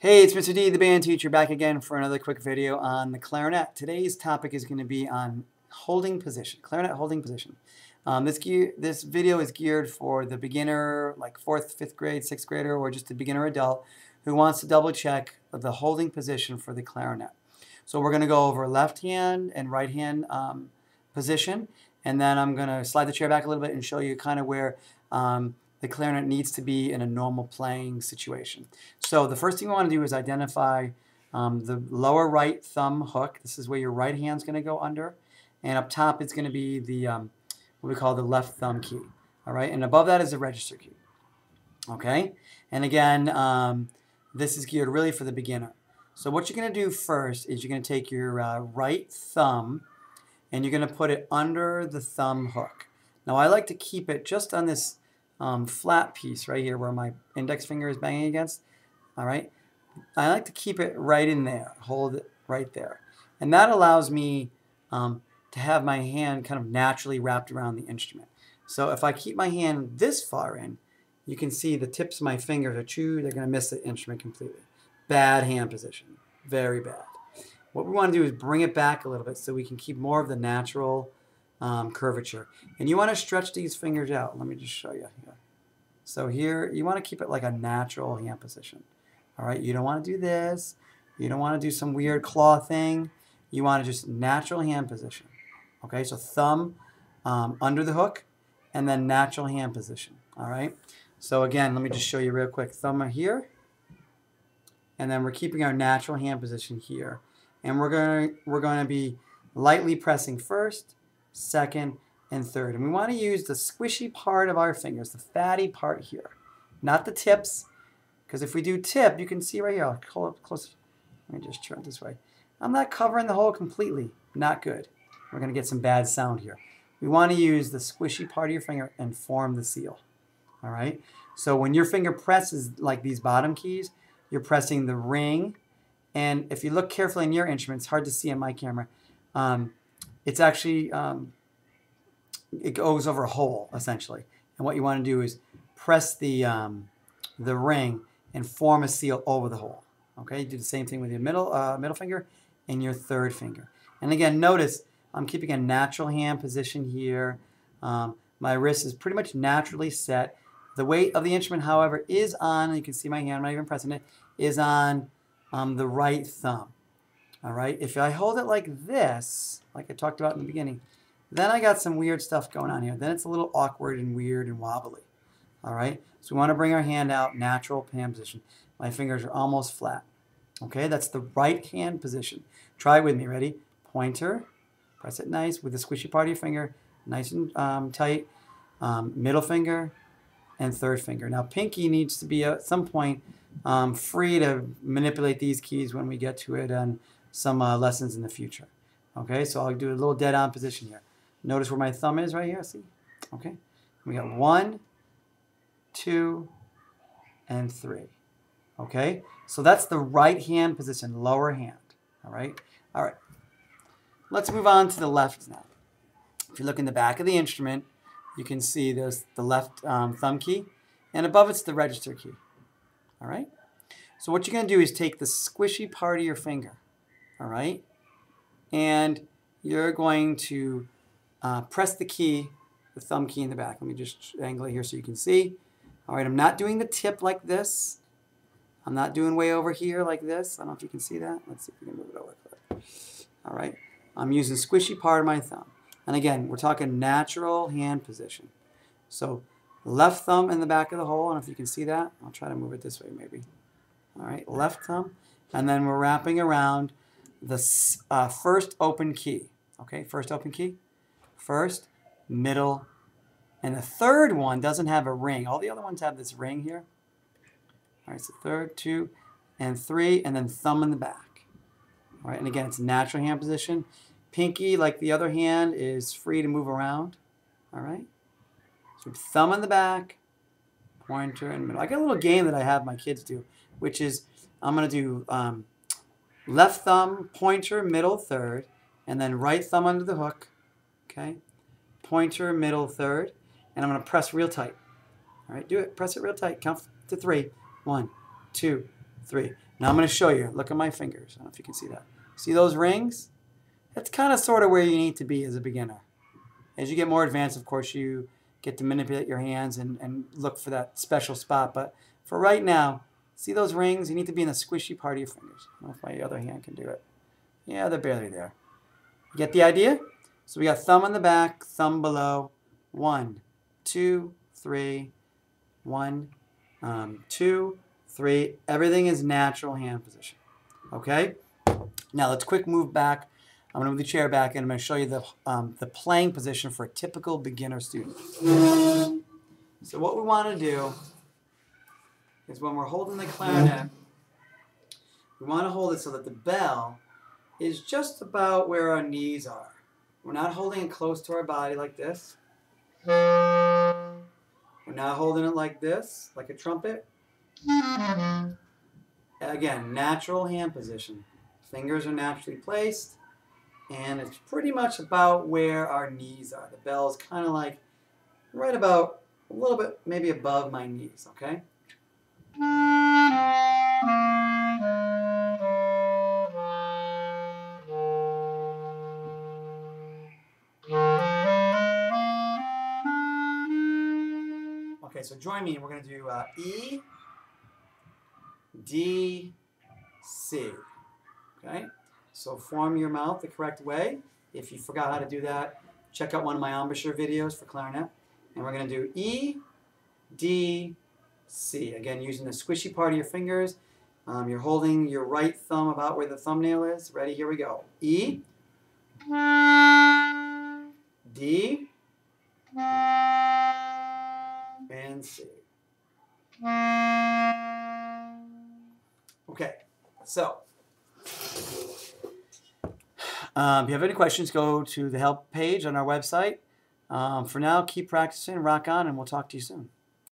Hey, it's Mr. D, the band teacher, back again for another quick video on the clarinet. Today's topic is going to be on holding position, clarinet holding position. Um, this, this video is geared for the beginner, like fourth, fifth grade, sixth grader, or just a beginner adult who wants to double check the holding position for the clarinet. So we're going to go over left hand and right hand um, position, and then I'm going to slide the chair back a little bit and show you kind of where um, the clarinet needs to be in a normal playing situation. So the first thing we want to do is identify um, the lower right thumb hook. This is where your right hand's going to go under. And up top it's going to be the um, what we call the left thumb key. All right, and above that is the register key. Okay, and again, um, this is geared really for the beginner. So what you're going to do first is you're going to take your uh, right thumb and you're going to put it under the thumb hook. Now I like to keep it just on this um, flat piece right here where my index finger is banging against. All right, I like to keep it right in there, hold it right there. And that allows me um, to have my hand kind of naturally wrapped around the instrument. So if I keep my hand this far in, you can see the tips of my fingers are chewed, they're going to miss the instrument completely. Bad hand position, very bad. What we want to do is bring it back a little bit so we can keep more of the natural um, curvature. And you want to stretch these fingers out. Let me just show you here. So here, you want to keep it like a natural hand position. All right, you don't want to do this. You don't want to do some weird claw thing. You want to just natural hand position. Okay, so thumb um, under the hook and then natural hand position. All right, so again, let me just show you real quick. Thumb here, and then we're keeping our natural hand position here. And we're going we're going to be lightly pressing first, second, and third. And we want to use the squishy part of our fingers, the fatty part here, not the tips. Because if we do tip, you can see right here, I'll hold up close. Let me just turn it this way. I'm not covering the hole completely. Not good. We're going to get some bad sound here. We want to use the squishy part of your finger and form the seal. All right? So when your finger presses like these bottom keys, you're pressing the ring. And if you look carefully in your instrument, it's hard to see in my camera. Um, it's actually um, it goes over a hole essentially. And what you want to do is press the um, the ring and form a seal over the hole. Okay, you do the same thing with your middle uh, middle finger and your third finger. And again, notice I'm keeping a natural hand position here. Um, my wrist is pretty much naturally set. The weight of the instrument, however, is on, you can see my hand, I'm not even pressing it, is on um, the right thumb. All right, if I hold it like this, like I talked about in the beginning, then I got some weird stuff going on here. Then it's a little awkward and weird and wobbly. All right, so we want to bring our hand out, natural hand position. My fingers are almost flat. Okay, that's the right hand position. Try with me, ready? Pointer, press it nice with the squishy part of your finger, nice and um, tight. Um, middle finger and third finger. Now pinky needs to be at some point um, free to manipulate these keys when we get to it and some uh, lessons in the future. Okay, so I'll do a little dead on position here. Notice where my thumb is right here, see? Okay, we got one, two, and three. Okay, so that's the right hand position, lower hand. All right, all right. Let's move on to the left now. If you look in the back of the instrument, you can see there's the left um, thumb key, and above it's the register key. All right. So what you're going to do is take the squishy part of your finger, all right, and you're going to uh, press the key, the thumb key in the back. Let me just angle it here so you can see. All right, I'm not doing the tip like this. I'm not doing way over here like this. I don't know if you can see that. Let's see if we can move it over. All right, I'm using squishy part of my thumb. And again, we're talking natural hand position. So left thumb in the back of the hole, and if you can see that, I'll try to move it this way maybe. All right, left thumb. And then we're wrapping around the uh, first open key. Okay, first open key first, middle, and the third one doesn't have a ring. All the other ones have this ring here. All right, so third, two, and three, and then thumb in the back. All right, and again, it's natural hand position. Pinky, like the other hand, is free to move around. All right, so thumb in the back, pointer in middle. I got a little game that I have my kids do, which is I'm going to do um, left thumb, pointer, middle, third, and then right thumb under the hook, okay? Pointer, middle, third, and I'm going to press real tight. All right, do it. Press it real tight. Count to three. One, two, three. Now I'm going to show you. Look at my fingers. I don't know if you can see that. See those rings? That's kind of sort of where you need to be as a beginner. As you get more advanced, of course, you get to manipulate your hands and, and look for that special spot. But for right now, see those rings? You need to be in the squishy part of your fingers. I don't know if my other hand can do it. Yeah, they're barely there. Get the idea? So we got thumb on the back, thumb below. One, two, three, one, um, two, three. Everything is natural hand position. Okay? Now let's quick move back. I'm going to move the chair back and I'm going to show you the, um, the playing position for a typical beginner student. So what we want to do is when we're holding the clarinet, we want to hold it so that the bell is just about where our knees are. We're not holding it close to our body like this. We're not holding it like this, like a trumpet. Again, natural hand position. Fingers are naturally placed, and it's pretty much about where our knees are. The bell is kind of like right about a little bit, maybe above my knees, okay? So join me. And we're going to do uh, E, D, C. Okay? So form your mouth the correct way. If you forgot how to do that, check out one of my embouchure videos for clarinet. And we're going to do E, D, C. Again, using the squishy part of your fingers. Um, you're holding your right thumb about where the thumbnail is. Ready? Here we go. E, D, and C. Okay, so um, if you have any questions, go to the help page on our website. Um, for now, keep practicing, rock on, and we'll talk to you soon.